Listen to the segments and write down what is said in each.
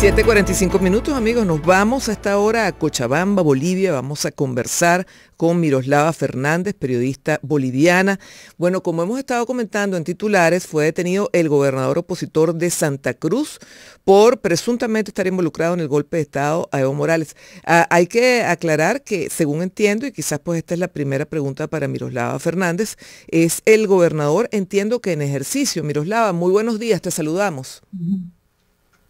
7.45 minutos amigos, nos vamos a esta hora a Cochabamba, Bolivia, vamos a conversar con Miroslava Fernández, periodista boliviana. Bueno, como hemos estado comentando en titulares, fue detenido el gobernador opositor de Santa Cruz por presuntamente estar involucrado en el golpe de Estado a Evo Morales. Ah, hay que aclarar que, según entiendo, y quizás pues esta es la primera pregunta para Miroslava Fernández, es el gobernador, entiendo que en ejercicio. Miroslava, muy buenos días, te saludamos.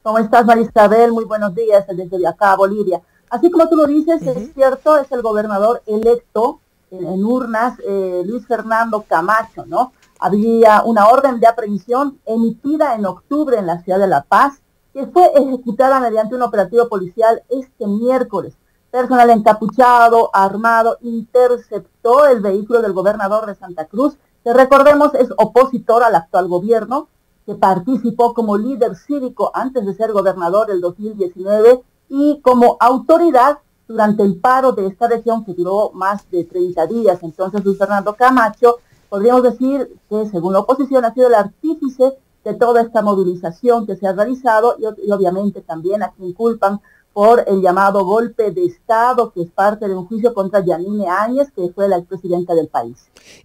¿Cómo estás, Marisabel? Muy buenos días desde acá, Bolivia. Así como tú lo dices, es cierto, es el gobernador electo en, urnas, eh, Luis Fernando Camacho, ¿no? Había una orden de aprehensión emitida en octubre en la ciudad de La Paz, que fue ejecutada mediante un operativo policial este miércoles. Personal encapuchado, armado, interceptó el vehículo del gobernador de Santa Cruz, que recordemos es opositor al actual gobierno, que participó como líder cívico antes de ser gobernador del 2019 y como autoridad durante el paro de esta región que duró más de 30 días. Entonces, Luis Fernando Camacho, podríamos decir que según la oposición ha sido el artífice de toda esta movilización que se ha realizado y obviamente también a quien culpan por el llamado golpe de Estado, que es parte de un juicio contra Yanine Áñez, que fue la expresidenta del país.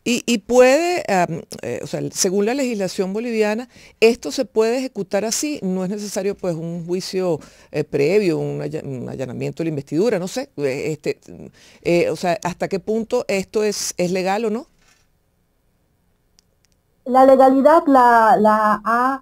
Y, puede, eh, o sea, según la legislación boliviana, esto se puede ejecutar así, no es necesario pues un juicio eh, previo, un, allanamiento de la investidura, no sé, eh, este, o sea, hasta qué punto esto es, es legal o no. La legalidad la, la ha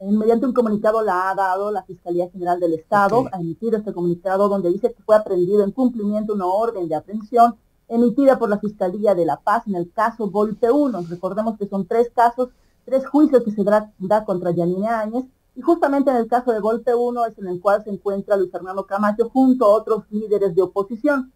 mediante un comunicado la ha dado la Fiscalía General del Estado, ha emitido este comunicado donde dice que fue aprendido en cumplimiento una orden de aprehensión emitida por la Fiscalía de La Paz en el caso Golpe 1. Recordemos que son tres casos, tres juicios que se da, contra Yanine Áñez, y justamente en el caso de Golpe 1 es en el cual se encuentra Luis Fernando Camacho junto a otros líderes de oposición.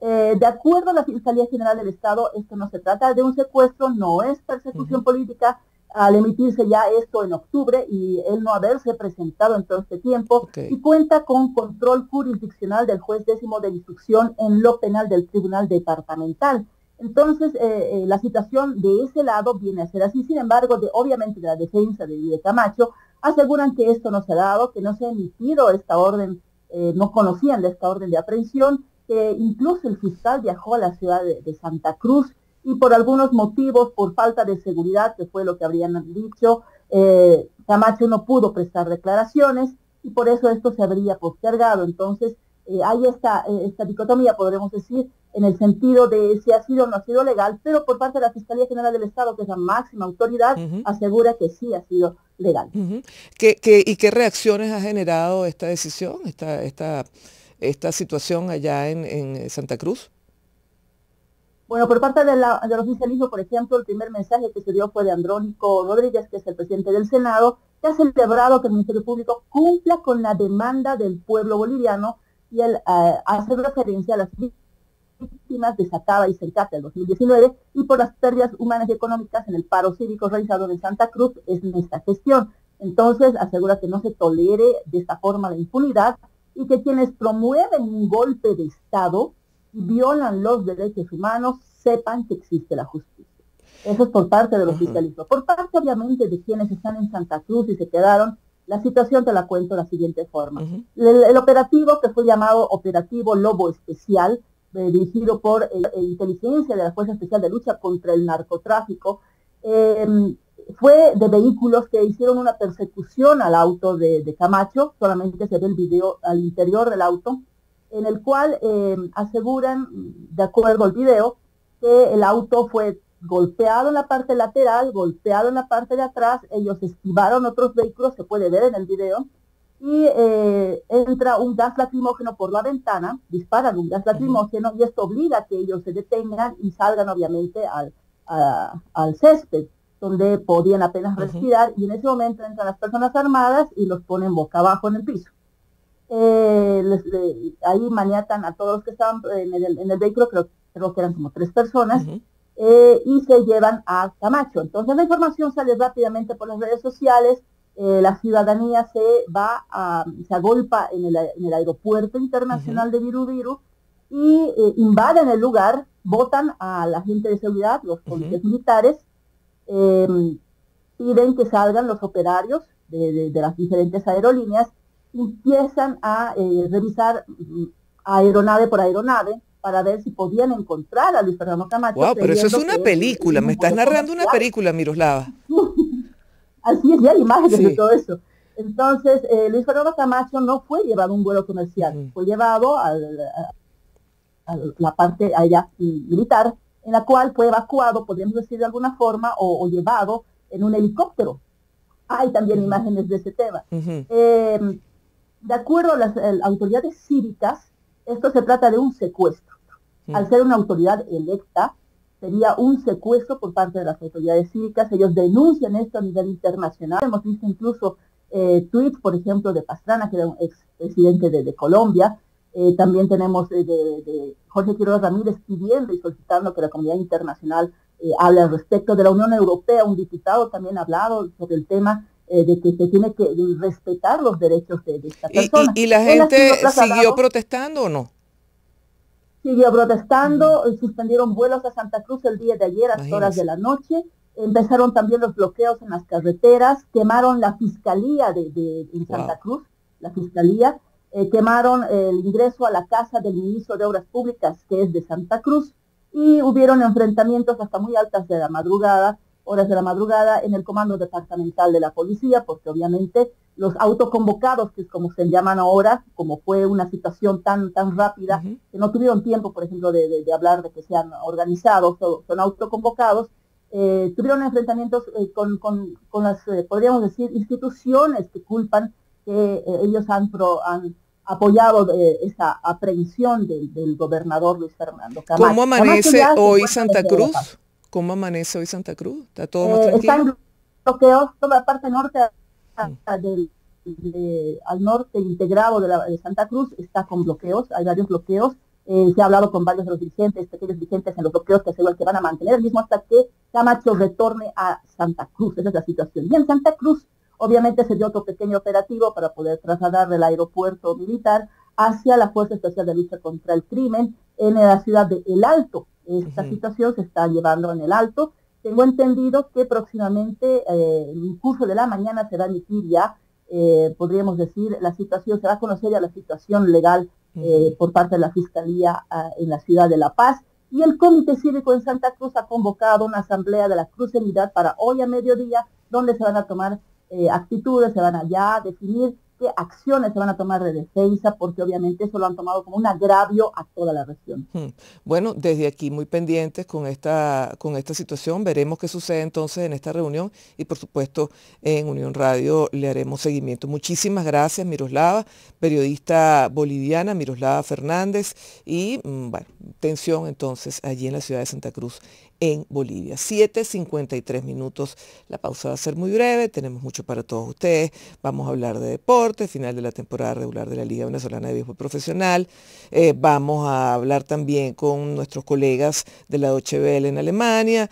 Eh, de acuerdo a la Fiscalía General del Estado, esto no se trata de un secuestro, no es persecución política, al emitirse ya esto en octubre y él no haberse presentado en todo este tiempo y cuenta con control jurisdiccional del juez décimo de instrucción en lo penal del Tribunal Departamental. Entonces, eh, eh, la situación de ese lado viene a ser así. Sin embargo, de, obviamente de la defensa de, de Camacho, aseguran que esto no se ha dado, que no se ha emitido esta orden, eh, no conocían de esta orden de aprehensión, que incluso el fiscal viajó a la ciudad de Santa Cruz y por algunos motivos, por falta de seguridad, que fue lo que habrían dicho, eh, Camacho no pudo prestar declaraciones y por eso esto se habría postergado. Entonces, eh, hay esta, eh, esta dicotomía, podremos decir, en el sentido de si ha sido o no ha sido legal, pero por parte de la Fiscalía General del Estado, que es la máxima autoridad, asegura que sí ha sido legal. ¿Qué, qué, y qué reacciones ha generado esta decisión, esta, esta, esta situación allá en, en Santa Cruz? Bueno, por parte de la, del oficialismo, por ejemplo, el primer mensaje que se dio fue de Andrónico Rodríguez, que es el presidente del Senado, que ha celebrado que el Ministerio Público cumpla con la demanda del pueblo boliviano y él eh, hace referencia a las víctimas de Sacaba y Cercata del 2019 y por las pérdidas humanas y económicas en el paro cívico realizado en Santa Cruz en esta gestión. Entonces asegura que no se tolere de esta forma la impunidad y que quienes promueven un golpe de Estado violan los derechos humanos sepan que existe la justicia. Eso es por parte de los fiscalistas. Por parte, obviamente, de quienes están en Santa Cruz y se quedaron, la situación te la cuento de la siguiente forma. el, operativo que fue llamado Operativo Lobo Especial, eh, dirigido por eh, inteligencia de la Fuerza Especial de Lucha contra el Narcotráfico, em, fue de vehículos que hicieron una persecución al auto de, de Camacho, solamente se ve el video al interior del auto, en el cual eh, aseguran, de acuerdo al video, que el auto fue golpeado en la parte lateral, golpeado en la parte de atrás, ellos esquivaron otros vehículos, se puede ver en el video, y eh, entra un gas lacrimógeno por la ventana, disparan un gas lacrimógeno y esto obliga a que ellos se detengan y salgan obviamente al, al césped, donde podían apenas respirar, y en ese momento entran las personas armadas y los ponen boca abajo en el piso eh, ahí maniatan a todos los que estaban en el, vehículo, creo, creo, que eran como tres personas, eh, y se llevan a Camacho. Entonces la información sale rápidamente por las redes sociales, eh, la ciudadanía se va a, se agolpa en el, en el aeropuerto internacional de Virubiru y eh, invaden el lugar, votan a la gente de seguridad, los policías militares, em, piden que salgan los operarios de, de las diferentes aerolíneas empiezan a eh, revisar mm, aeronave por aeronave para ver si podían encontrar a Luis Fernando Camacho. Wow, pero eso es una película, me estás narrando una película, Miroslava. Así es, ya hay imágenes de todo eso. Entonces, eh, Luis Fernando Camacho no fue llevado a un vuelo comercial, fue llevado a, la parte allá militar, en la cual fue evacuado, podríamos decir de alguna forma, o, llevado en un helicóptero. Hay también imágenes de ese tema. Em, de acuerdo a las autoridades cívicas, esto se trata de un secuestro. Al ser una autoridad electa, sería un secuestro por parte de las autoridades cívicas. Ellos denuncian esto a nivel internacional. Hemos visto incluso eh, tweets, por ejemplo, de Pastrana, que era un expresidente de, de Colombia. Eh, también tenemos eh, de, Jorge Quiroga Ramírez pidiendo y solicitando que la comunidad internacional hable al respecto. De la Unión Europea, un diputado también ha hablado sobre el tema de que se tiene que respetar los derechos de, esta persona. ¿Y, la gente siguió protestando o no? Siguió protestando, suspendieron vuelos a Santa Cruz el día de ayer a las horas de la noche. Empezaron también los bloqueos en las carreteras, quemaron la fiscalía de, en Santa Cruz, la fiscalía, eh, quemaron el ingreso a la casa del ministro de Obras Públicas, que es de Santa Cruz, y hubieron enfrentamientos hasta muy altas de la madrugada, horas de la madrugada, en el comando departamental de la policía, porque obviamente los autoconvocados, que es como se llaman ahora, como fue una situación tan, tan rápida, que no tuvieron tiempo, por ejemplo, de, hablar de que sean organizados, son autoconvocados, eh, tuvieron enfrentamientos eh, con, las, eh, podríamos decir, instituciones que culpan que ellos han, han apoyado esa aprehensión del gobernador Luis Fernando Camacho. ¿Cómo amanece hoy Santa Cruz? ¿Cómo amanece hoy Santa Cruz? ¿Está todo más tranquilo? Está en bloqueos, toda la parte norte del, al norte integrado de, la, de Santa Cruz está con bloqueos, hay varios bloqueos eh, se ha hablado con varios de los dirigentes, pequeños dirigentes en los bloqueos que aseguran que van a mantener el mismo hasta que Camacho retorne a Santa Cruz. Esa es la situación. Y en Santa Cruz, obviamente, se dio otro pequeño operativo para poder trasladar del aeropuerto militar hacia la Fuerza Especial de Lucha contra el Crimen en la ciudad de El Alto. Esta situación se está llevando en El Alto. Tengo entendido que próximamente, eh, en el curso de la mañana, se va a emitir ya, eh, podríamos decir, la situación, se va a conocer ya la situación legal eh, por parte de la Fiscalía ah, en la ciudad de La Paz. Y el Comité Cívico en Santa Cruz ha convocado una asamblea de la Cruz Unidad para hoy a mediodía, donde se van a tomar eh, actitudes, se van a ya definir acciones se van a tomar de defensa, porque obviamente eso lo han tomado como un agravio a toda la región. Hmm. Bueno, desde aquí muy pendientes con esta, con esta situación, veremos qué sucede entonces en esta reunión y por supuesto en Unión Radio le haremos seguimiento. Muchísimas gracias, Miroslava, periodista boliviana, Miroslava Fernández, y mm, bueno, tensión entonces allí en la ciudad de Santa Cruz en Bolivia. 7.53 minutos. La pausa va a ser muy breve, tenemos mucho para todos ustedes. Vamos a hablar de deporte, final de la temporada regular de la Liga Venezolana de Béisbol Profesional. Eh, vamos a hablar también con nuestros colegas de la Deutsche en Alemania.